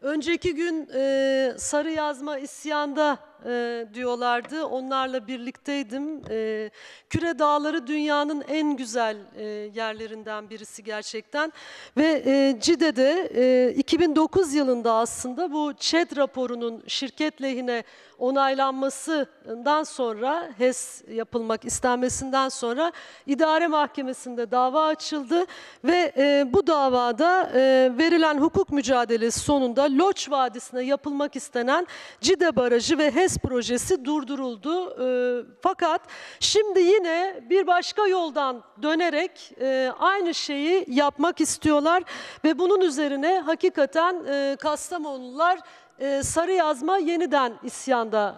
Önceki gün e, Sarı Yazma isyanda e, diyorlardı. Onlarla birlikteydim. E, Küre Dağları dünyanın en güzel e, yerlerinden birisi gerçekten. Ve e, Cide'de e, 2009 yılında aslında bu ÇED raporunun şirket lehine onaylanmasından sonra HES yapılmak istenmesinden sonra idare mahkemesinde dava açıldı ve e, bu davada e, verilen hukuk mücadelesi sonunda Loç Vadisi'ne yapılmak istenen Cide Barajı ve HES projesi durduruldu. E, fakat şimdi yine bir başka yoldan dönerek e, aynı şeyi yapmak istiyorlar ve bunun üzerine hakikaten e, Kastamonlular sarı yazma yeniden isyanda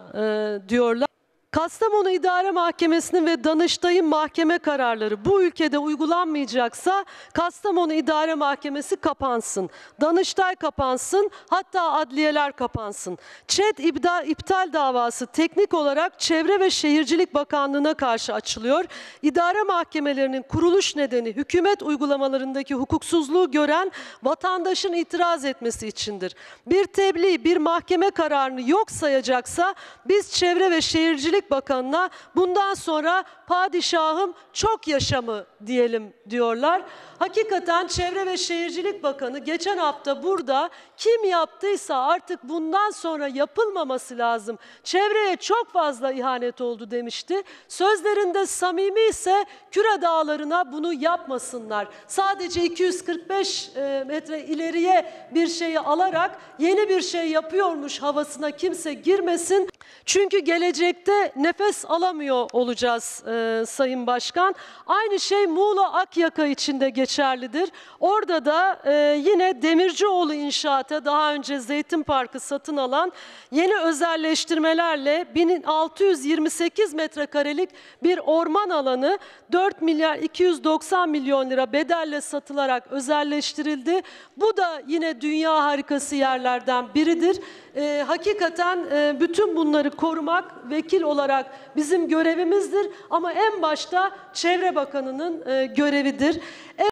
diyorlar. Kastamonu İdare Mahkemesi'nin ve Danıştay'ın mahkeme kararları bu ülkede uygulanmayacaksa Kastamonu İdare Mahkemesi kapansın. Danıştay kapansın, hatta adliyeler kapansın. ÇED iptal davası teknik olarak Çevre ve Şehircilik Bakanlığı'na karşı açılıyor. İdare mahkemelerinin kuruluş nedeni hükümet uygulamalarındaki hukuksuzluğu gören vatandaşın itiraz etmesi içindir. Bir tebliğ, bir mahkeme kararını yok sayacaksa biz Çevre ve Şehircilik Bakanı'na bundan sonra padişahım çok yaşamı diyelim diyorlar. Hakikaten Çevre ve Şehircilik Bakanı geçen hafta burada kim yaptıysa artık bundan sonra yapılmaması lazım. Çevreye çok fazla ihanet oldu demişti. Sözlerinde samimi ise Küre Dağları'na bunu yapmasınlar. Sadece 245 e, metre ileriye bir şeyi alarak yeni bir şey yapıyormuş havasına kimse girmesin. Çünkü gelecekte nefes alamıyor olacağız e, Sayın Başkan. Aynı şey Muğla Akyaka için de geçerlidir. Orada da e, yine Demircioğlu İnşaat'a daha önce Zeytin Parkı satın alan yeni özelleştirmelerle 1628 metrekarelik bir orman alanı 4 milyar 290 milyon lira bedelle satılarak özelleştirildi. Bu da yine dünya harikası yerlerden biridir. E, hakikaten e, bütün bunları korumak vekil olarak bizim görevimizdir ama en başta Çevre Bakanı'nın e, görevidir.